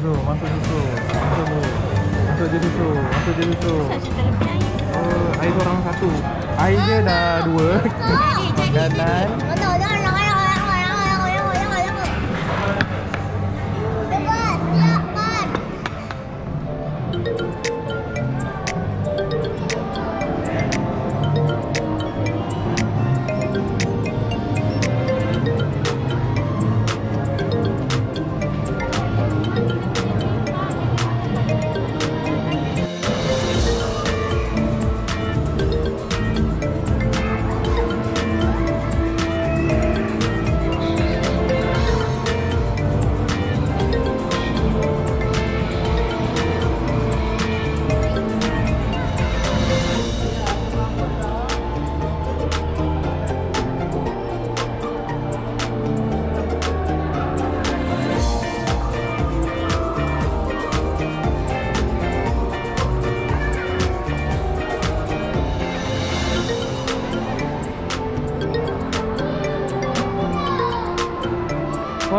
susu. Masuk susu. Masuk dulu. Masuk je susu. Masuk je susu. Oh, air tu orang satu. Air dia dah dua. Makanan.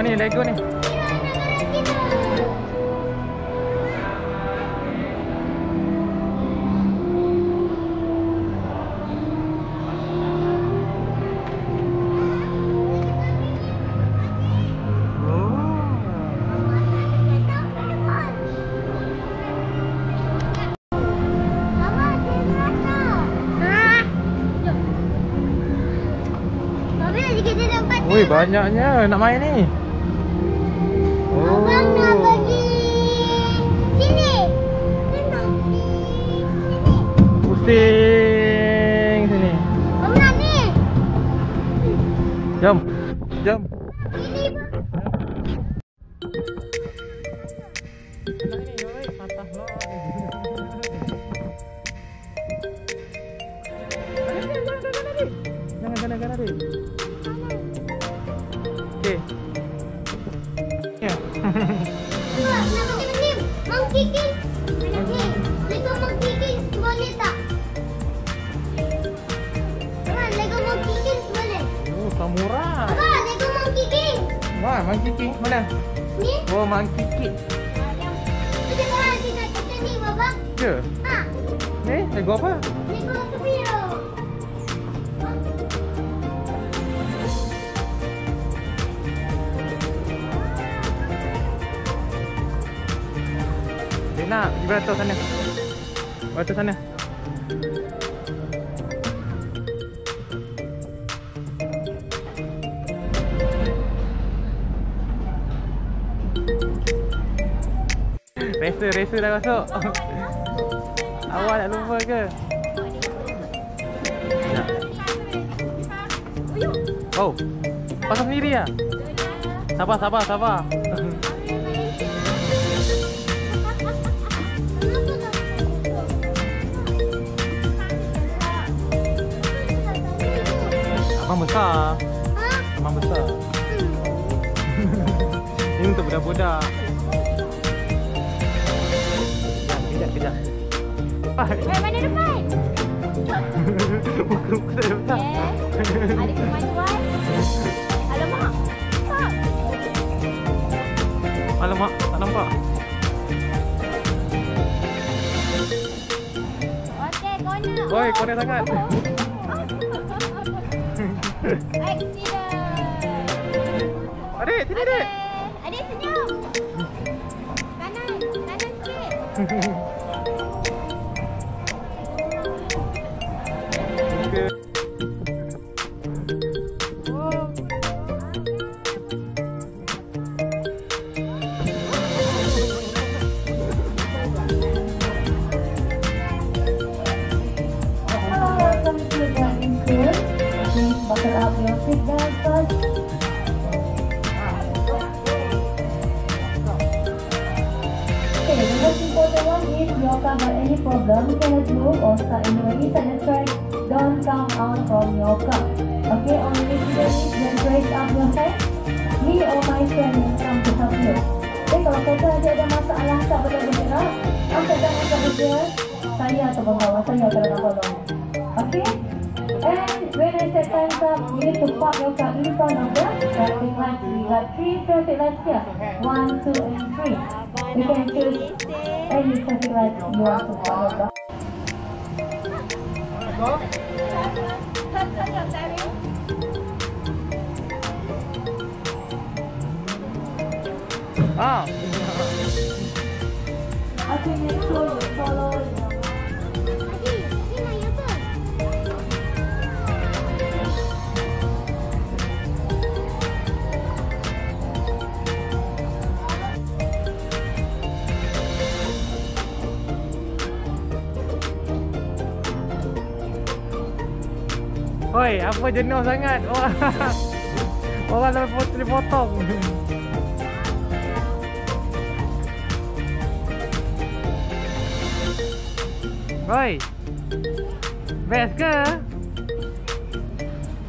Oh ni Lego ni. Woi banyaknya nak main ni. Abang nak pergi sini. Nak pergi sini. Pusing sini. Abang nak ni. Jom. Jom. Ini bang. Jangan jangan jangan monkey king mana? Ni. Oh, monkey king. Kita orang kita kita ni bapa. Ya. Ha. Ni, Lego apa? Lego superhero. Nak pergi beratur sana. Beratur sana. Racer, racer dah masuk. Awak nak lupa ke? Oh, pasal sendiri ya? Sabar, sabar, sabar. Abang besar. Abang besar. Ini untuk budak-budak. Kejap. Ah, Eh, mana depan? muka muka saya besar. Eh, ada kemajuan. Alamak. Tak. Alamak, tak nampak. Okey, corner. Oi, corner sangat. Accident. Adik, sini adik. Adik senyum. Kanan, kanan sikit. or stuck anywhere inside the track, don't come out from your car. Okay, only you need just raise up your hand. Me or my friend will come to help you. Okay, kalau kata ada ada masalah tak boleh bergerak, angkat tangan ke bahagian, saya atau bawa saya akan tolong. Okay? And when I set times up, you need to park your car in front of the traffic lights. We got three traffic lights here. One, two, and three. You can choose any traffic lights you want to park 走了他他要带啊 啊 Oi, apa jenuh sangat? Wah. Orang dah potong potong. Oi. Best ke?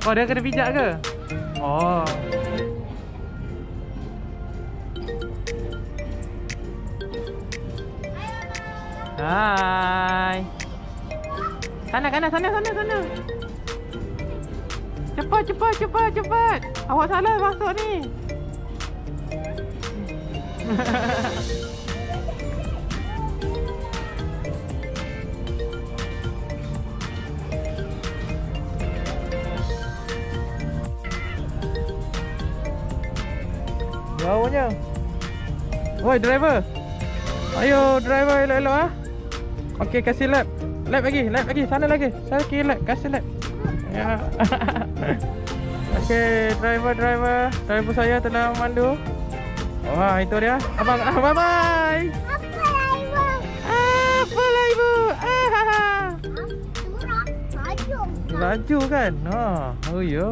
Kau dia kena pijak ke? Oh. Hai. Sana, sana, sana, sana, sana. Cepat, cepat, cepat, cepat. Awak salah masuk ni. Baunya. Oi, driver. Ayo, driver elok-elok ah. Okey, kasih lap. Lap lagi, lap lagi. Sana lagi. Lap, kasih lap. Ya. Okey, driver driver. Driver saya telah memandu. Wah, itu dia. Abang, ah, bye bye. Apa lah ibu? Apalah ibu. Ah, laju kan? Ha. Oh yo.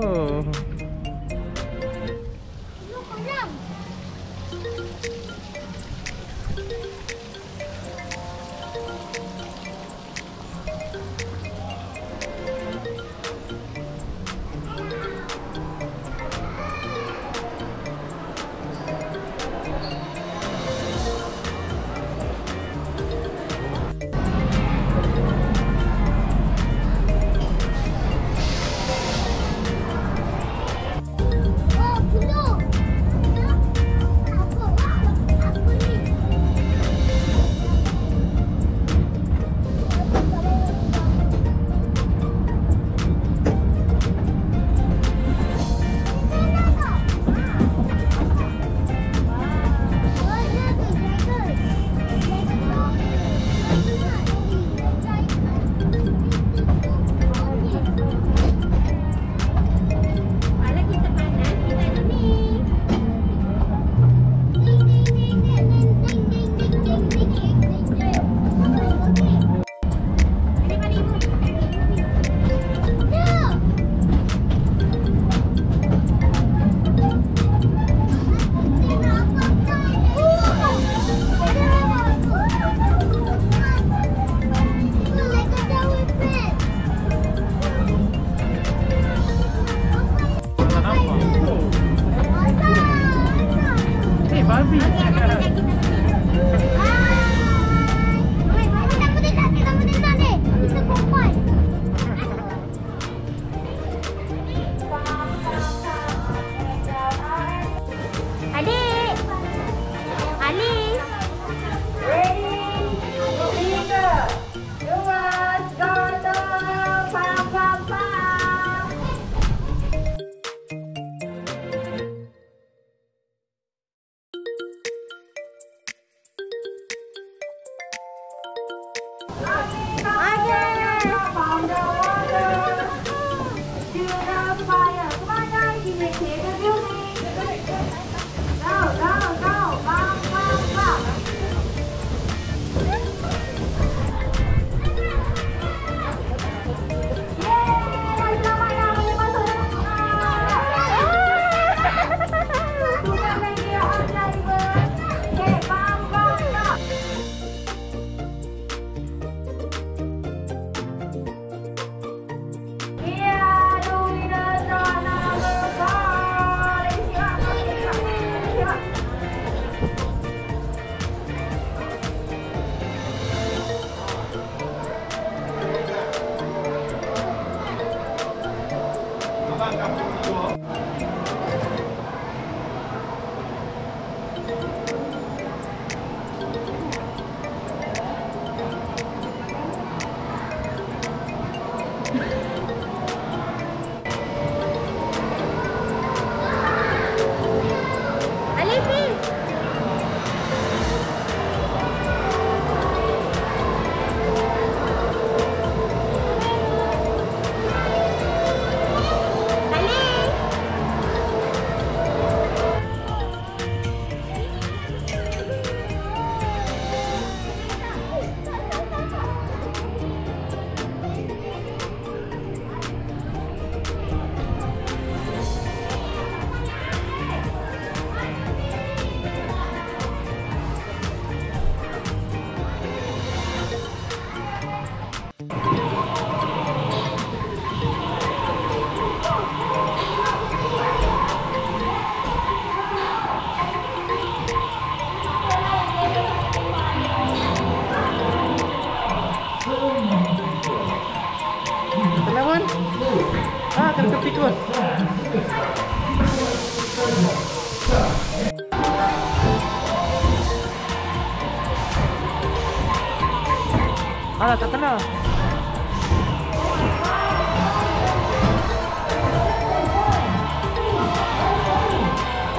Alah, tak kena.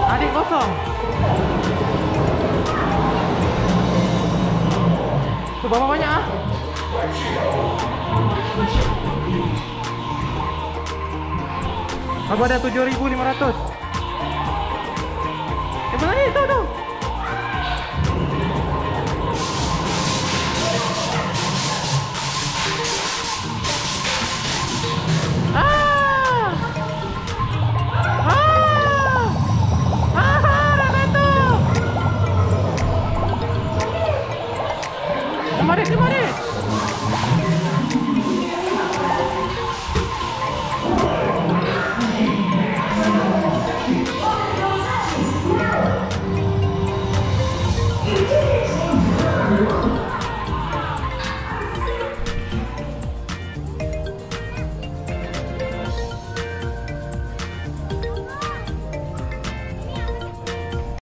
Adik kosong. Tu berapa banyak ah? Aku ada 7500. Eh, mana ni? Tu tu.